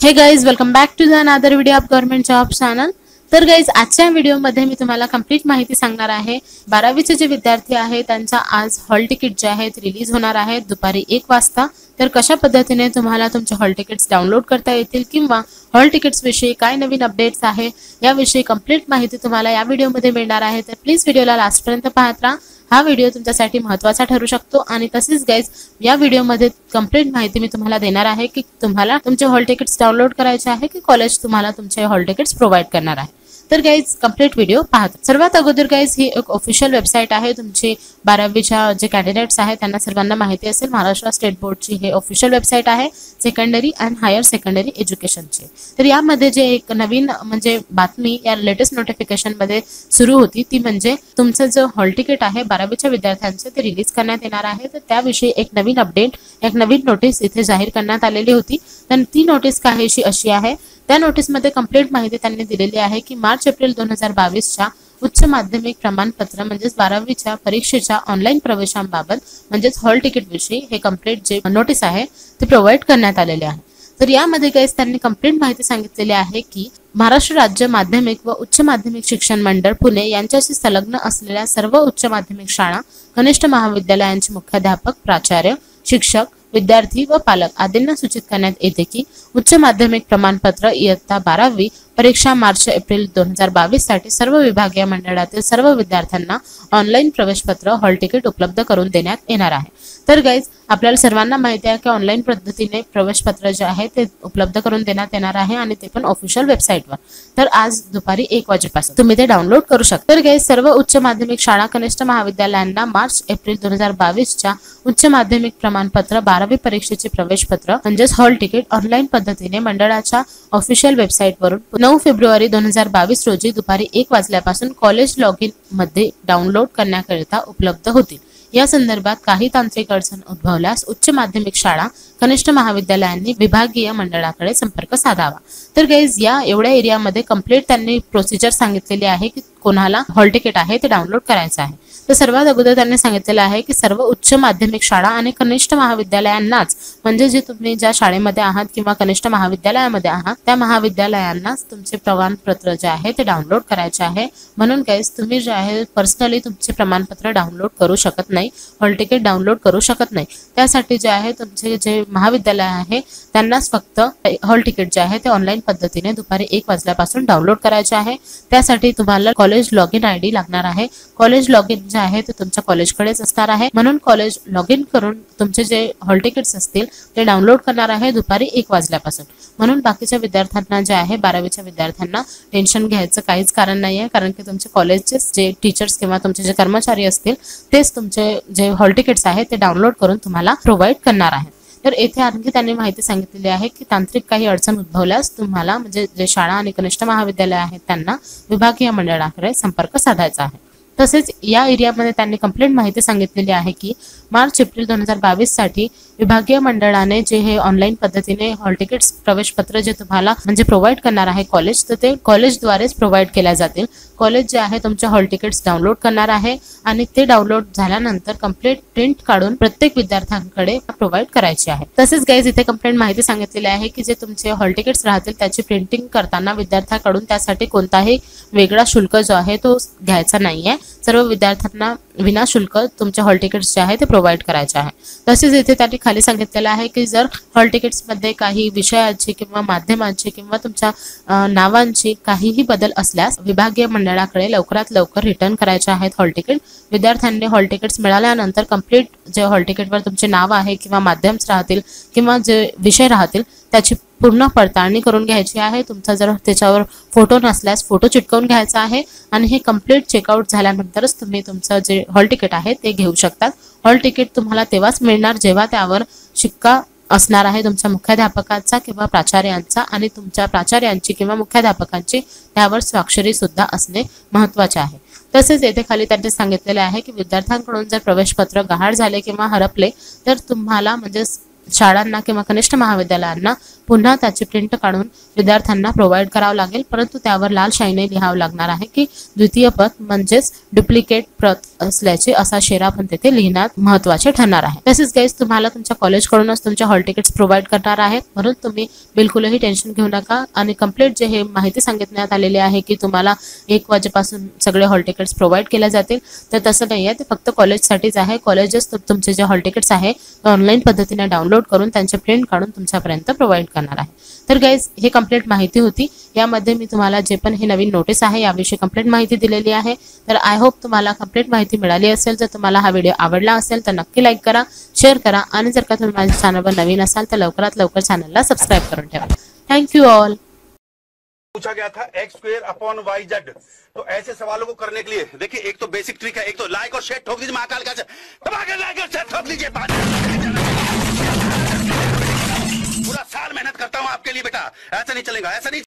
Hey guys welcome back to the another video of government job channel तर guys आजच्या व्हिडिओमध्ये मी तुम्हाला complete माहिती सांगणार आहे. बारावीचे जे विद्यार्थी आहेत, त्यांचा आज हॉल तिकीट जे आहेत रिलीज़ होणार आहेत दुपारी एक वाजता. तर कशा पद्धतीने तुम्हाला तुमचे हॉल तिकीट्स डाउनलोड करता येतील किंवा हॉल तिकीट्स विषयी काय नवीन अपडेट्स आहे, याविषयी कंप्लीट माहिती तुम्हाला या व्हिडिओमध्ये मिळणार आहे. तर प्लीज़ व्हिडिओला लास्टपर्यंत पाहत राहा. हा व्हिडिओ तुमच्यासाठी महत्त्वाचा ठरू शकतो. आणि तसेच गाईज या व्हिडिओमध्ये कंप्लीट माहिती मी तुम्हाला देणार आहे की तुम्हाला तुमचे हॉल तिकीट्स डाउनलोड करायचे आहे की कॉलेज तुम्हाला तुमचे हॉल तिकीट्स प्रोव्हाइड करणार आहे. तर गाईज कंप्लीट व्हिडिओ पाहत. सर्वात अगोदर गाईज ही एक ऑफिशियल वेबसाईट आहे. तुमची बारावीच्या जे कॅन्डिडेट्स आहेत त्यांना सर्वांना माहिती असेल महाराष्ट्र स्टेट बोर्डची हे ऑफिशियल वेबसाईट आहे सेकंडरी अँड हायर सेकंडरी एज्युकेशनची तर यामध्ये जे एक नवीन म्हणजे बातमी या लेटेस्ट नोटिफिकेशनमध्ये सुरू होती ती म्हणजे तुमचं जो हॉल तिकीट आहे बारावीच्या विद्यार्थ्यांचं ते रिलीज करण्यात येणार आहे. तर त्याविषयी एक नवीन अपडेट एक नवीन नोटीस इथे जाहीर करण्यात आलेली होती. तर ती नोटीस काहीशी अशी आहे त्या नोटीसमध्ये कंप्लीट माहिती त्यांनी दिलेली आहे की मार्च एप्रिल दोन हजार बावीसच्या उच्च माध्यमिक प्रमाणपत्र म्हणजेच बारावीच्या परीक्षेच्या ऑनलाईन प्रवेशांबाबत म्हणजेच हॉल तिकीट विषयी हे कंप्लीट जे नोटीस आहे ते प्रोव्हाइड करण्यात आलेले आहे. तर यामध्ये गैस त्यांनी कंप्लीट माहिती सांगितलेली आहे की महाराष्ट्र राज्य माध्यमिक व उच्च माध्यमिक शिक्षण मंडळ पुणे यांच्याशी संलग्न असलेल्या सर्व उच्च माध्यमिक शाळा कनिष्ठ महाविद्यालयांचे मुख्याध्यापक प्राचार्य शिक्षक विद्यार्थी व पालक आदींना सूचित येते की उच्च माध्यमिक प्रमाणपत्र इयत्ता बारावी परीक्षा मार्च एप्रिल दोन हजार बावीससाठी सर्व विभागीय मंडळातील सर्व विद्यार्थ्यांना ऑनलाईन प्रवेशपत्र हॉल तिकीट उपलब्ध करून देण्यात येणार आहे. तर गाईज आपल्याला सर्वांना माहिती आहे की ऑनलाईन पद्धतीने प्रवेशपत्र जे आहे ते उपलब्ध करून देण्यात येणार आहे आणि ते पण ऑफिशियल वेबसाईटवर तर आज दुपारी एक वाजेपासून तुम्ही ते डाउनलोड करू शकता. तर गाईज सर्व उच्च माध्यमिक शाळा कनिष्ठ महाविद्यालयांना मार्च एप्रिल दोन हजार बावीसच्या उच्च माध्यमिक प्रमाणपत्र बारावी परीक्षेचे प्रवेशपत्र म्हणजेच हॉल तिकीट ऑनलाईन पद्धतीने मंडळाच्या ऑफिशियल वेबसाईटवरून नऊ फेब्रुवारी दोन हजार बावीस रोजी दुपारी एक वाजल्यापासून कॉलेज लॉग इनमध्ये डाउनलोड करण्याकरिता उपलब्ध होतील. या संदर्भात काही तांत्रिक अडचण उद्भवल्यास उच्च माध्यमिक शाळा कनिष्ठ महाविद्यालयांनी विभागीय मंडळाकडे संपर्क साधावा. तर गाईज या एवढ्या एरियामध्ये कंप्लीट त्यांनी प्रोसिजर सांगितलेली आहे की कोणाला हॉल तिकीट आहे ते डाउनलोड करायचं आहे. तर सर्वात अगोदर त्यांनी सांगितलेलं आहे की सर्व उच्च माध्यमिक शाळा आणि कनिष्ठ महाविद्यालयांनाच, म्हणजे जे तुम्ही ज्या शाळेमध्ये आहात किंवा कनिष्ठ महाविद्यालयामध्ये आहात, त्या महाविद्यालयांनाच तुमचे प्रमाणपत्र जे आहे ते डाउनलोड करायचे आहे. म्हणून काहीच तुम्ही जे आहे पर्सनली तुमचे प्रमाणपत्र डाउनलोड करू शकत नाही हॉल तिकीट डाउनलोड करू शकत नाही. त्यासाठी जे आहे तुमचे जे महाविद्यालय आहे, त्यांनाच फक्त हॉल तिकीट जे आहे ते ऑनलाईन पद्धतीने दुपारी एक वाजल्यापासून डाउनलोड करायचे आहे. त्यासाठी तुम्हाला college log in I D लागणार आहे. कॉलेज लॉग इन जे आहे ते तुमच्या कॉलेजकडेच असणार आहे. म्हणून कॉलेज लॉग इन करून तुमचे जे हॉल तिकीट्स असतील ते डाउनलोड करणार आहे दुपारी एक वाजल्यापासून. म्हणून बाकीच्या विद्यार्थ्यांना जे आहे बारावीच्या विद्यार्थ्यांना टेन्शन घ्यायचं काहीच कारण नाही आहे कारण की तुमचे कॉलेजचे जे टीचर्स किंवा तुमचे जे कर्मचारी असतील तेच तुमचे जे हॉल तिकीट्स आहेत ते डाउनलोड करून तुम्हाला प्रोव्हाइड करणार आहे तर येथे आणखी त्यांनी माहिती सांगितलेली आहे की तांत्रिक काही अडचण उद्भवल्यास तुम्हाला म्हणजे जे शाळा आणि कनिष्ठ महाविद्यालय आहेत त्यांना विभागीय मंडळाकडे संपर्क साधायचा आहे. तसेच या एरियामध्ये त्यांनी कंप्लीट माहिती सांगितलेली आहे की, मार्च, एप्रिल दोन हज़ार बावीस साठी विभागीय मंडळाने जे हे ऑनलाईन पद्धतीने हॉल तिकीट्स प्रवेशपत्र जे तुम्हाला म्हणजे प्रोव्हाइड करणार आहे कॉलेज तर ते कॉलेजद्वारेच प्रोव्हाइड केल्या जातील. कॉलेज जे आहे तुमचे हॉल तिकीट्स डाउनलोड करणार आहे आणि ते डाउनलोड झाल्यानंतर कंप्लीट प्रिंट काढून प्रत्येक विद्यार्थ्यांकडे प्रोव्हाइड करायची आहे. तसेच गाईज इथे कंप्लेंट माहिती सांगितलेली आहे की, जे तुमचे हॉल तिकीट्स राहतील त्याची प्रिंटिंग करताना विद्यार्थ्याकडून त्यासाठी कोणताही वेगळा शुल्क जो आहे तो घ्यायचा नाहीये. सर्व विद्यार्थ्यांना विनाशुल्क तुमचे हॉल तिकीट्स जे आहे ते प्रोव्हाइड करायचे आहे. तसेच इथे त्यांनी खाली सांगितलेलं आहे की जर हॉल तिकीट्समध्ये काही विषयाची किंवा माध्यमांची किंवा तुमच्या नावांची काहीही बदल असल्यास विभागीय मंडळाकडे लवकरात लवकर रिटर्न करायचे आहेत हॉल तिकीट विद्यार्थ्यांनी हॉल तिकीट्स मिळाल्यानंतर कंप्लीट जे हॉल तिकीटवर तुमचे नाव आहे किंवा माध्यम्स राहतील किंवा जे विषय राहतील त्याची पूर्ण पडताळणी करून घ्यायची आहे. जर फ़ोटो नसल्यास फ़ोटो चिटकवून घ्यायचा आहे हे कंप्लीट चेकआउट झाल्यानंतरच तुम्ही तुमचं जे हॉल तिकीट आहे ते घेऊ शकतात. हॉल तिकीट तुम्हाला तेव्हाच मिळणार जेव्हा त्यावर शिक्का असणार आहे तुमच्या मुख्याध्यापकाचा किंवा प्राचार्यांचा आणि तुमच्या प्राचार्यांची किंवा मुख्याध्यापकांची त्यावर स्वाक्षरी सुद्धा असणे महत्वाचे आहे. तसेच येथे खाली त्यांनी सांगितलेले आहे की विद्यार्थ्यांकडून जर प्रवेशपत्र गहाळ झाले किंवा हरपले, तर तुम्हाला म्हणजे शाळांना किंवा कनिष्ठ महाविद्यालयांना पुन्हा त्याची प्रिंट काढून विद्यार्थ्यांना प्रोव्हाइड करावं लागेल. परंतु त्यावर लाल शाईने लिहावं लागणार आहे की द्वितीय प्रत म्हणजेच डुप्लिकेट प्रत असल्याचे असा शेरा पण तिथे लिहिण्यात महत्वाचे ठरणार आहे. तसेच गाईज तुम्हाला तुमच्या कॉलेजकडूनच तुमच्या हॉल तिकीट्स प्रोव्हाइड करणार आहेत म्हणून तुम्ही टेन्शन घेऊ नका. आणि कंप्लीट जे हे माहिती सांगितण्यात आलेली आहे की एक वाजेपासून सगळे हॉल तिकीट्स प्रोव्हाइड केल्या जातील, तर तसं नाही आहे. ते फक्त कॉलेजसाठीच आहे. कॉलेजेस तुमचे जे हॉल तिकीट्स आहे ऑनलाईन पद्धतीने डाउनलोड करून त्यांचे प्रिंट काढून तुमच्यापर्यंत प्रोव्हाइड करणार आहे. तर गाईज हे कंप्लीट माहिती होती. यामध्ये मी तुम्हाला जे पण हे नवीन नोटीस आहे, याविषयी कंप्लीट माहिती दिलेली आहे. तर आय होप तुम्हाला कंप्लीट माहिती मिळाली असेल. जर तुम्हाला हा व्हिडिओ आवडला असेल, तर नक्की लाईक करा शेअर करा. आणि जर का तुम्ही माझ्या चॅनलवर नवीन असाल, तर लवकरात लवकर चॅनलला सबस्क्राईब करून ठेवा. थँक्यू ऑल पूछा गया था X square upon Y Z तो ऐसे सवालों को करने के लिए, देखिए, एक तो बेसिक ट्रिक है, एक तो लाइक और शेयर ठोक दीजिए महाकाल का। दबा लाइक और शेयर ठोक दीजिए नहीं चलेगा ऐसा नहीं